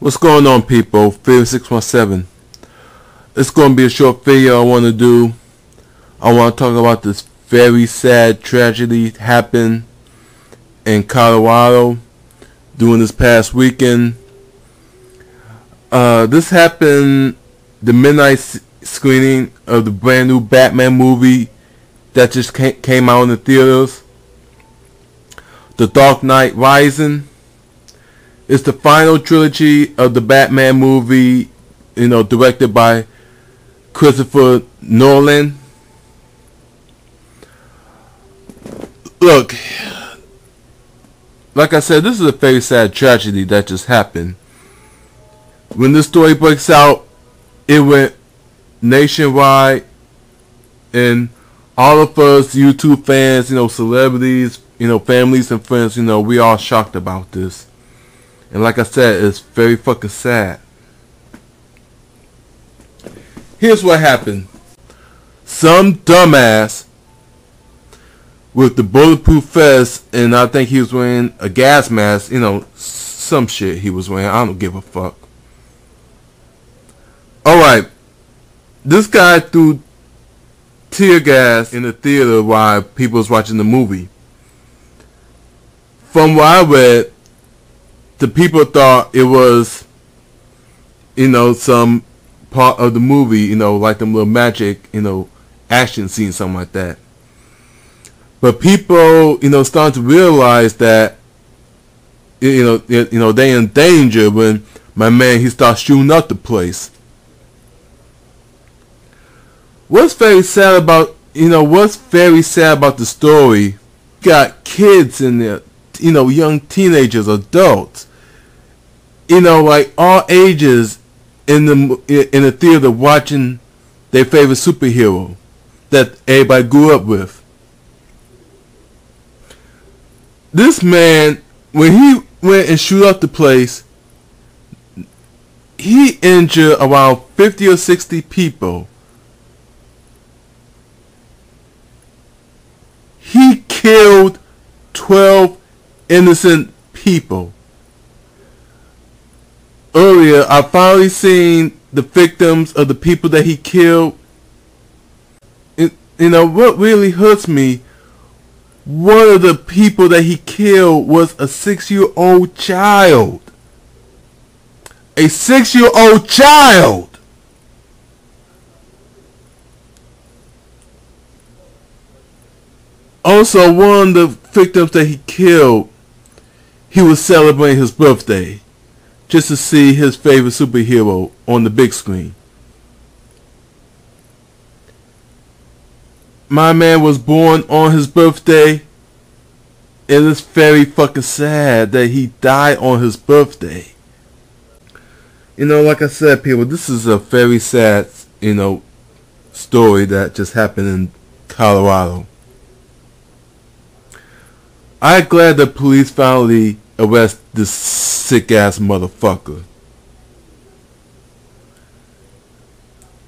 What's going on people? Fury 617. It's going to be a short video I want to do. I want to talk about this very sad tragedy happened in Colorado during this past weekend. Uh, this happened the midnight screening of the brand new Batman movie that just came out in the theaters. The Dark Knight Rising. It's the final trilogy of the Batman movie, you know, directed by Christopher Nolan. Look, like I said, this is a very sad tragedy that just happened. When this story breaks out, it went nationwide, and all of us YouTube fans, you know, celebrities, you know, families and friends, you know, we all shocked about this. And like I said, it's very fucking sad. Here's what happened. Some dumbass with the bulletproof vest and I think he was wearing a gas mask, you know, some shit he was wearing. I don't give a fuck. Alright. This guy threw tear gas in the theater while people was watching the movie. From what I read, the people thought it was, you know, some part of the movie, you know, like them little magic, you know, action scene, something like that. But people, you know, start to realize that, you know, you know, they in danger when my man he starts shooting up the place. What's very sad about, you know, what's very sad about the story? Got kids in there, you know, young teenagers, adults you know, like all ages in the in the theater watching their favorite superhero that everybody grew up with. This man, when he went and shoot up the place, he injured around 50 or 60 people. He killed 12 innocent people earlier, I finally seen the victims of the people that he killed. You know, what really hurts me, one of the people that he killed was a six-year-old child. A six-year-old child! Also, one of the victims that he killed, he was celebrating his birthday just to see his favorite superhero on the big screen. My man was born on his birthday. It is very fucking sad that he died on his birthday. You know, like I said, people, this is a very sad, you know, story that just happened in Colorado. I'm glad the police finally arrest this sick ass motherfucker.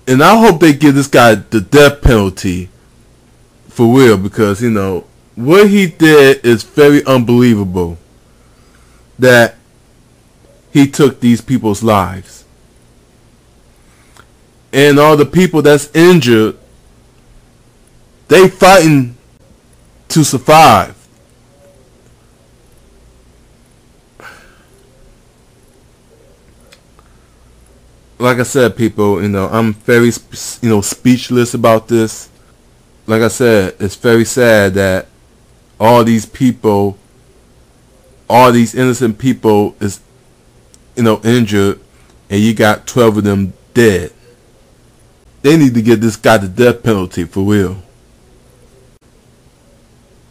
And I hope they give this guy the death penalty for real because, you know, what he did is very unbelievable that he took these people's lives. And all the people that's injured, they fighting to survive. Like I said, people, you know, I'm very, you know, speechless about this. Like I said, it's very sad that all these people, all these innocent people is, you know, injured, and you got 12 of them dead. They need to give this guy the death penalty for real.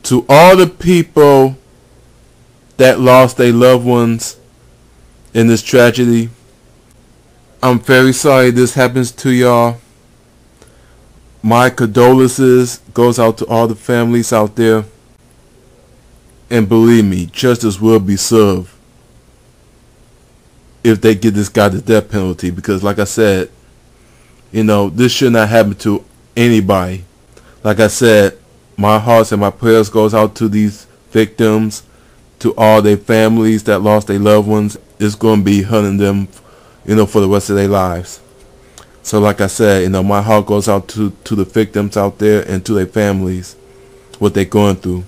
To all the people that lost their loved ones in this tragedy, I'm very sorry this happens to y'all. My condolences goes out to all the families out there. And believe me, justice will be served if they give this guy the death penalty. Because like I said, you know, this should not happen to anybody. Like I said, my hearts and my prayers goes out to these victims, to all their families that lost their loved ones. It's going to be hunting them, you know, for the rest of their lives. So like I said, you know, my heart goes out to, to the victims out there and to their families, what they're going through.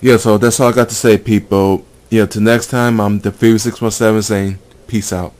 Yeah, so that's all I got to say, people. Yeah, till next time, I'm the Fury 617 saying peace out.